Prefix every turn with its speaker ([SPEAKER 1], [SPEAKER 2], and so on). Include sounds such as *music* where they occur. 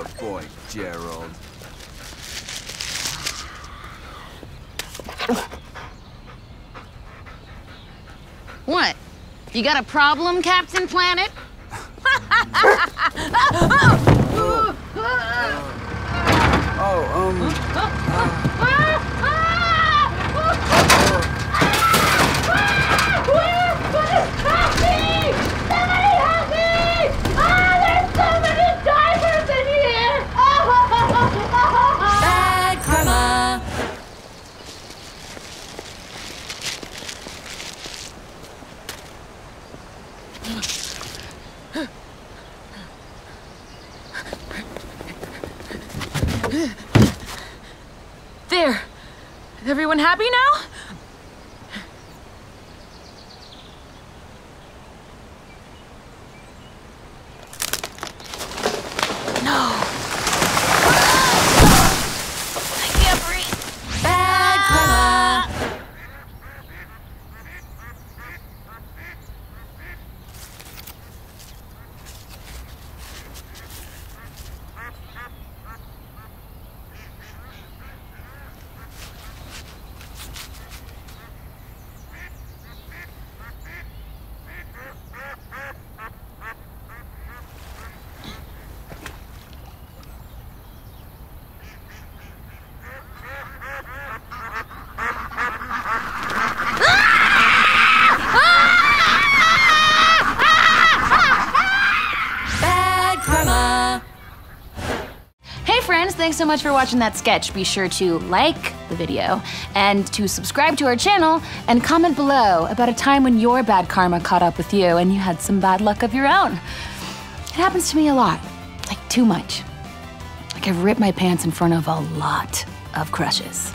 [SPEAKER 1] Good boy, Gerald.
[SPEAKER 2] What? You got a problem, Captain Planet? *laughs*
[SPEAKER 1] Oh, um,
[SPEAKER 3] There. Everyone happy now? No. I can't breathe.
[SPEAKER 4] Bad karma. Bad karma.
[SPEAKER 2] Friends, thanks so much for watching that sketch. Be sure to like the video and to subscribe to our channel and comment below about a time when your bad karma caught up with you and you had some bad luck of your own. It happens to me a lot, like too much. Like I've ripped my pants in front of a lot of crushes.